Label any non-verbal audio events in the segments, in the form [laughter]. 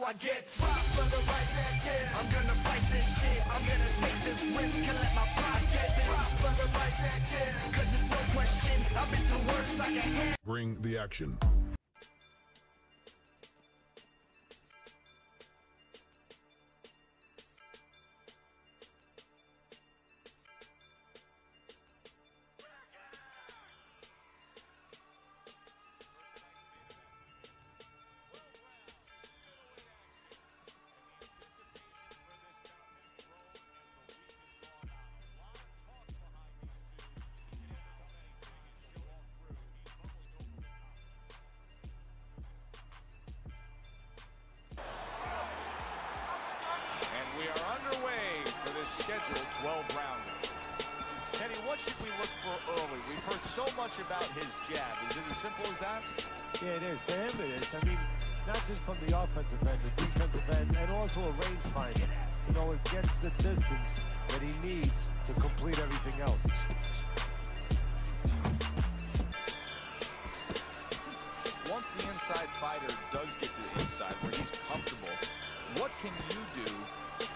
I get dropped for the right back in. I'm gonna fight this shit. I'm gonna take this risk and let my pride get dropped for the right back in. Cause there's no question. I've been through worse like a hand. Bring the action. Should we look for early? We've heard so much about his jab. Is it as simple as that? Yeah, it is. For him, it is. I mean, not just from the offensive end, the defensive end, and also a rangefinder. You know, it gets the distance that he needs to complete everything else. Once the inside fighter does get to the inside where he's comfortable, what can you do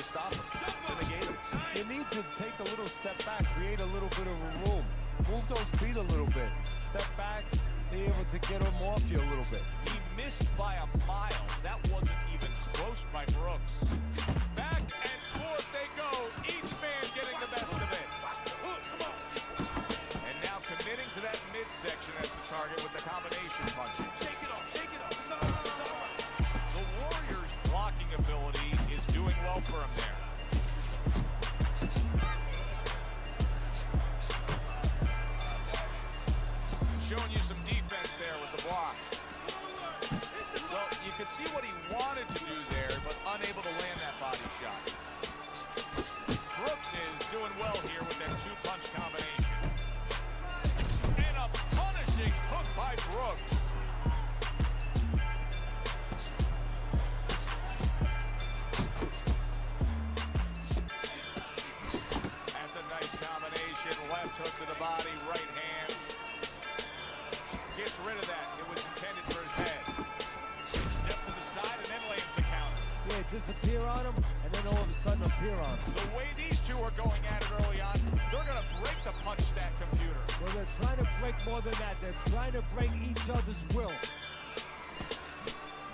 to stop him, negate him? You need to take a little step back, create a little bit of a room. Move those feet a little bit. Step back, be able to get him off you a little bit. He missed by a mile. That wasn't even close by Brooks. Back and forth doing well here with that two-punch combination. And a punishing hook by Brooks. That's a nice combination. Left hook to the body, right hand. Gets rid of that. It was intended for his head. Step to the side and then lands the counter. Yeah, disappear on him, then all of a sudden appear on. The way these two are going at it early on, they're going to break the punch stack computer. Well, they're trying to break more than that. They're trying to break each other's will.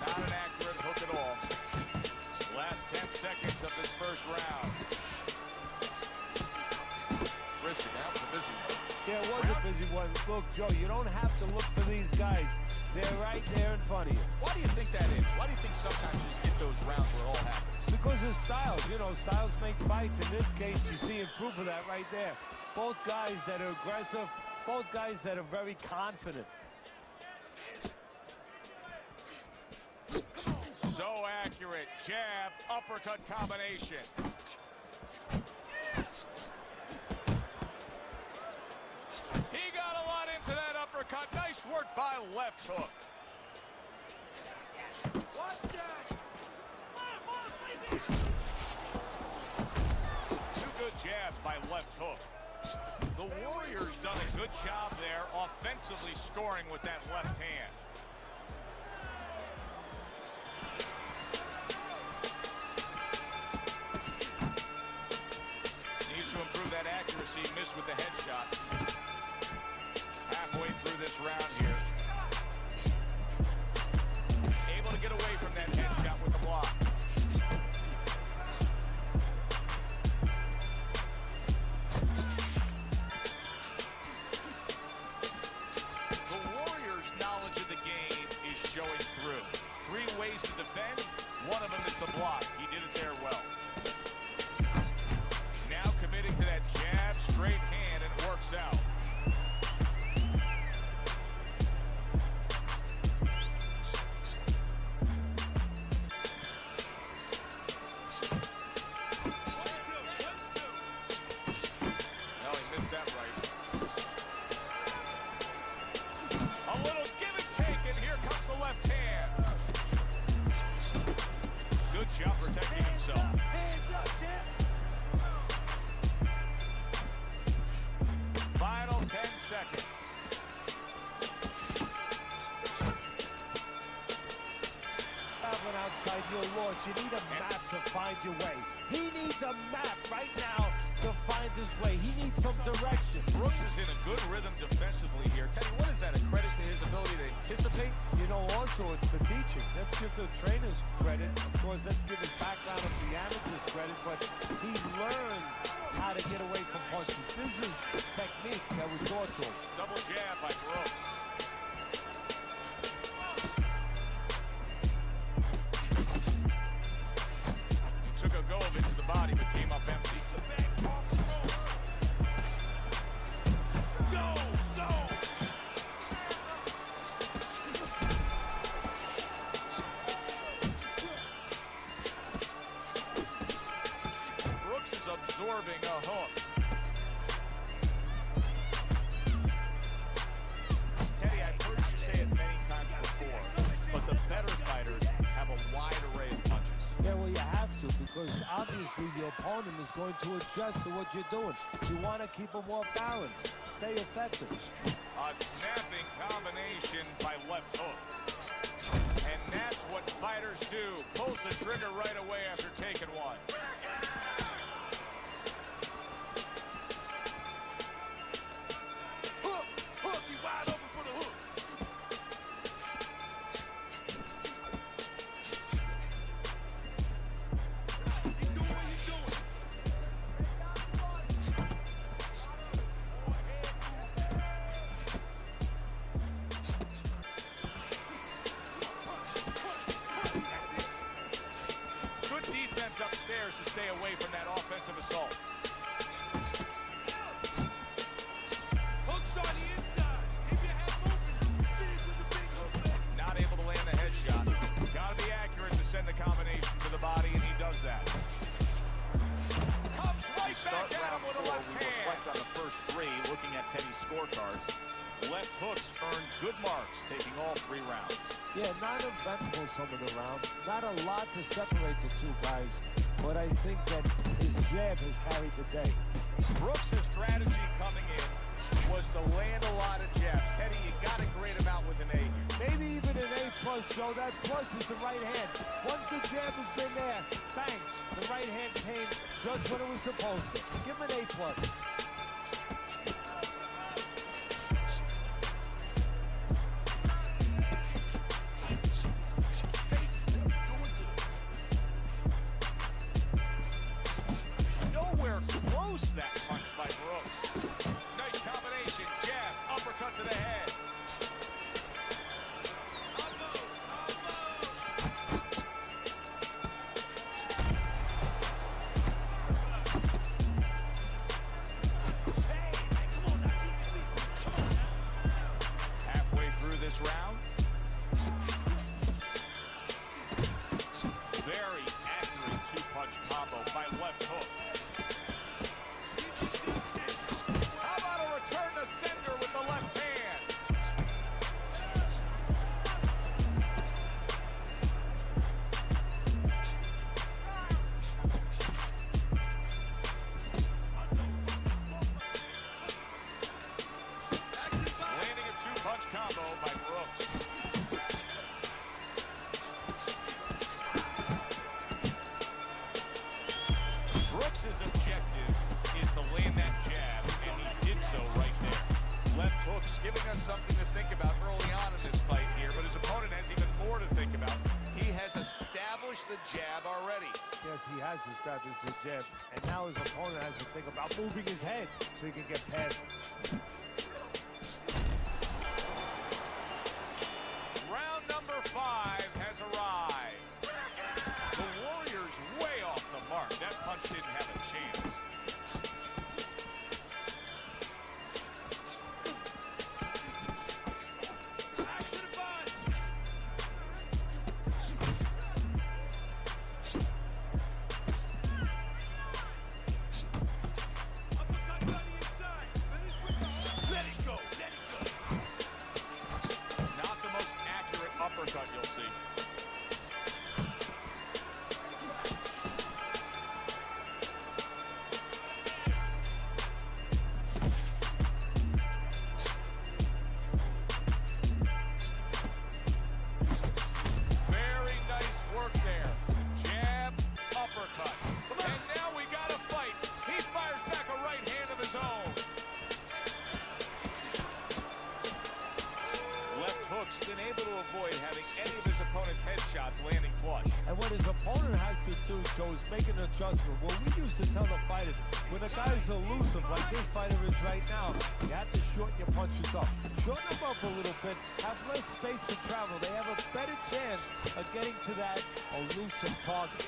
Not an accurate hook at all. Last 10 seconds of this first round. Risky, that was a busy one. Yeah, it was a busy one. Look, Joe, you don't have to look for these guys. They're right there in front of you. Why do you think that is? Why do you think sometimes you just get those rounds where it all happens? Because of styles. You know, styles make fights. In this case, you see proof of that right there. Both guys that are aggressive, both guys that are very confident. So accurate. Jab, uppercut combination. Uppercut. Nice work by left hook. Two good jabs by left hook. The Warriors done a good job there offensively scoring with that left hand. Seconds. An outside, you're lost. You need a map to find your way. He needs a map right now to find his way. He needs some direction. Brooks is in a good rhythm defensively here. Teddy, what is that? A credit to his ability to anticipate? You know, also it's the teaching. Let's give the trainers credit. Of course, let's give his background of the amateurs credit, but he learned how to get away from punches. This is technique that was taught to. Double jab by Brooks. To adjust to what you're doing. You want to keep them off balance. Stay effective. A snapping combination by left hook. And that's what fighters do. Pulls the trigger right away after marks, taking all three rounds. Yeah, not eventful some of the rounds. Not a lot to separate the two guys, but I think that his jab has carried the day. Brooks' strategy coming in was to land a lot of jabs. Teddy, you got to grade him out with an A here. Maybe even an A plus, Joe. That plus is the right hand. Once the jab has been there, bang, the right hand came just when it was supposed to. Give him an A plus. His jab, and now his opponent has to think about moving his head so he can get past. chance of getting to that elusive target.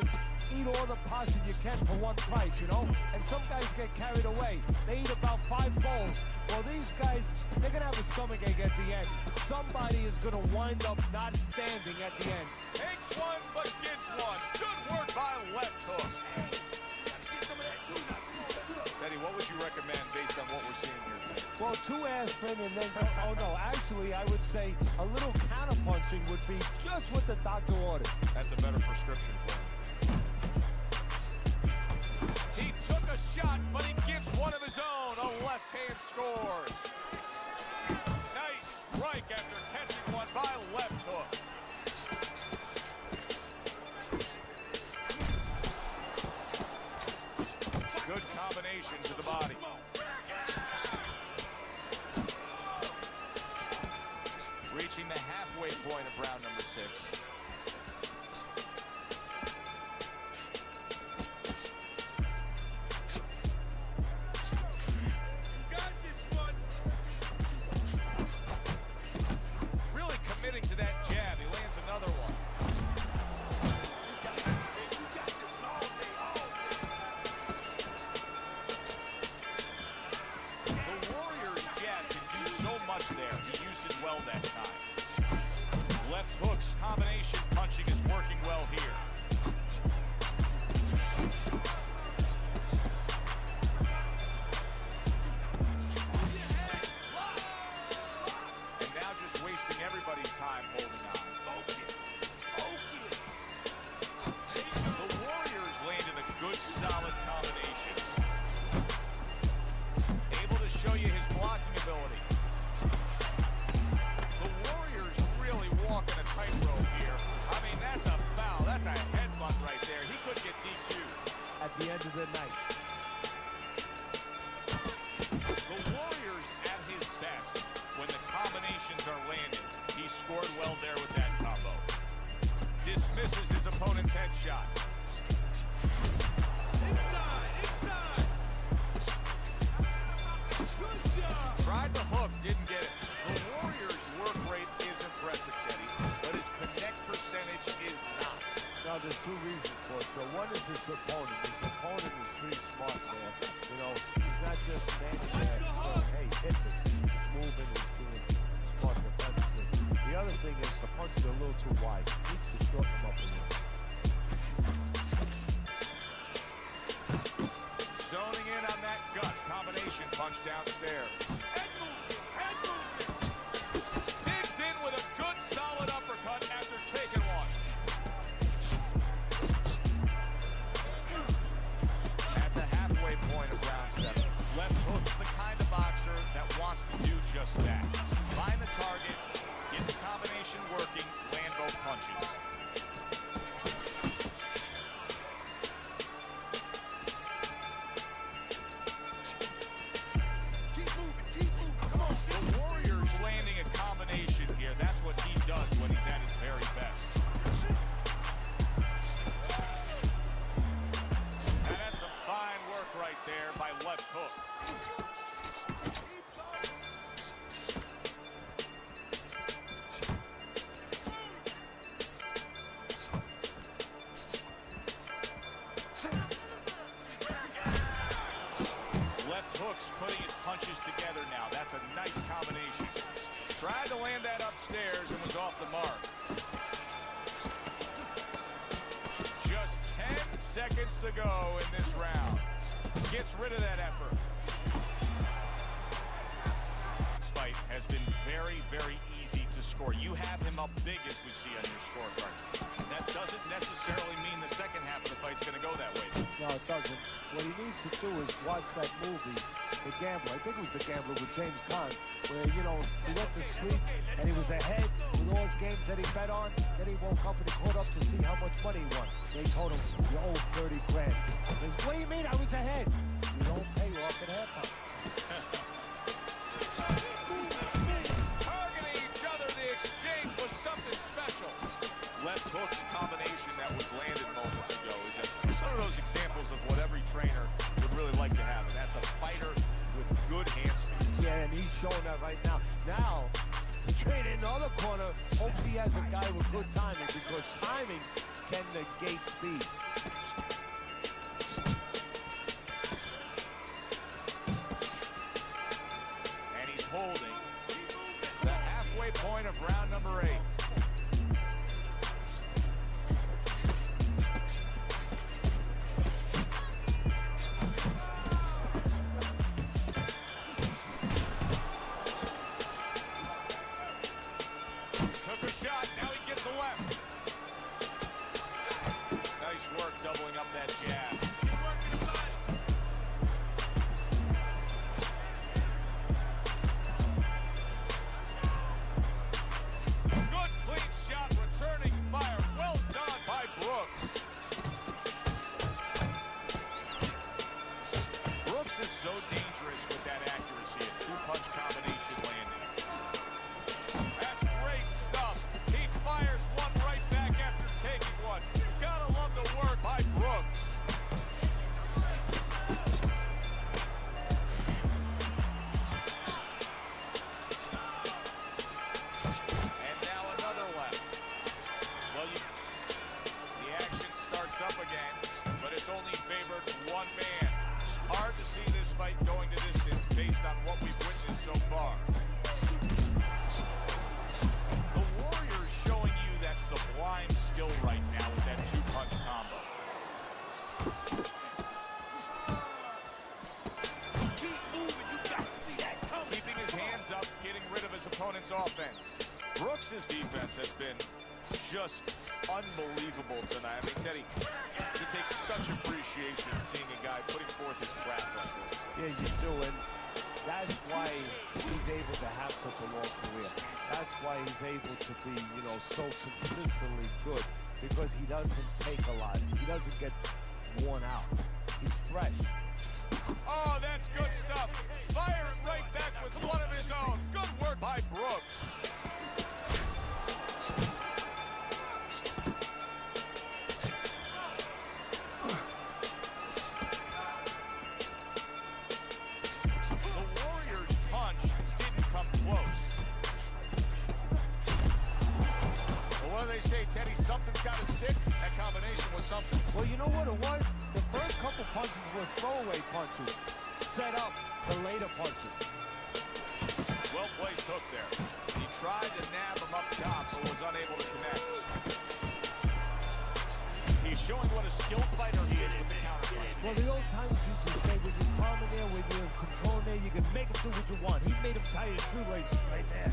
eat all the pasta you can for one price, you know? And some guys get carried away. They eat about five bowls. Well, these guys, they're going to have a stomachache at the end. Somebody is going to wind up not standing at the end. Takes one, but gets one. Good work by left hook. Teddy, what would you recommend based on what we're seeing here today? Well, two aspirin and then, oh no, actually I would say a little counterpunching would be just what the doctor ordered. That's a better prescription for him. good night. hits it. Moving, it's being smart defensively. The other thing is the punch is a little too wide. He needs to shorten them up a little. Zoning in on that gut combination punch downstairs. Seconds to go in this round. Gets rid of that effort. This fight has been very, very easy to score. You have him up big as we see on your scorecard. That doesn't necessarily mean the second half of the fight's going to go that way. No, it doesn't. What he needs to do is watch that movie, The Gambler. I think it was The Gambler with James Caan, where, you know, he went to sleep and he was ahead with all his games that he bet on. Then he woke up and he caught up to see how much money he won. They told him, you owe 30 grand. He goes, what do you mean I was ahead? You don't pay off at halftime. [laughs] hook combination that was landed moments ago is a, one of those examples of what every trainer would really like to have, and that's a fighter with good hand speed. Yeah, and he's showing that right now. Now, the trainer in the other corner hopes he has a guy with good timing because timing can negate speed. Unbelievable tonight. I mean, Teddy, he takes such appreciation seeing a guy putting forth his craft like this. Yeah, you do, and that's why he's able to have such a long career. That's why he's able to be, you know, so consistently good because he doesn't take a lot. He doesn't get worn out. He's fresh. Oh, that's good stuff. Fires right back with one of his own. Good work by Brooks. Something. Well, you know what it was? The first couple punches were throwaway punches, set up the later punches. Well placed hook there. He tried to nab him up top, but was unable to connect. He's showing what a skilled fighter he is with the counter punch. Well, the old timers used to say, when you're calm in there, when you're in control in there, you can make him do what you want. He made him tie his shoelaces right there.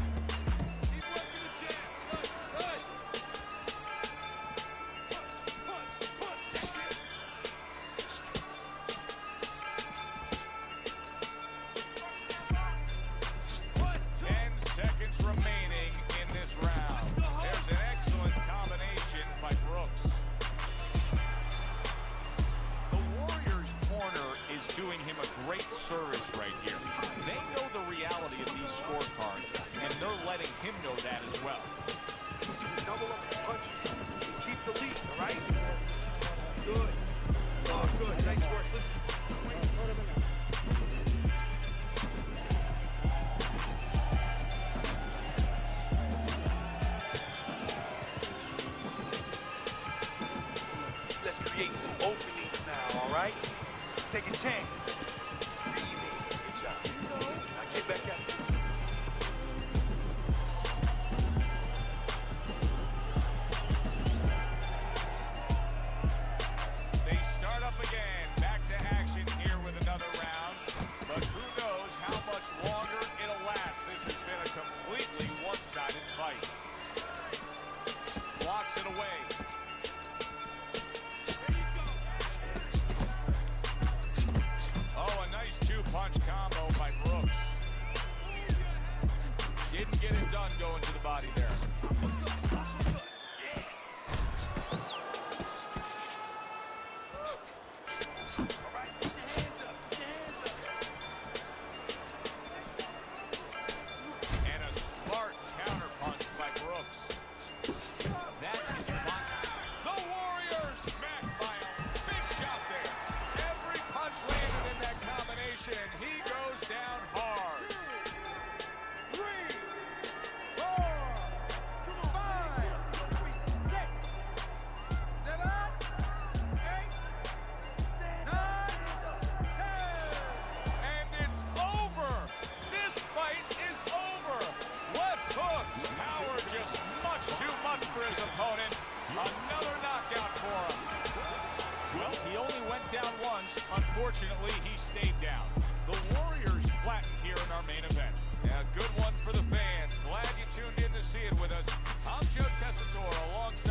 went down once. Unfortunately, he stayed down. The Warriors flattened here in our main event. A good one for the fans. Glad you tuned in to see it with us. I'm Joe Tessitore alongside